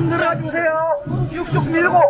흔들어 주세요. 쭉쭉 밀고.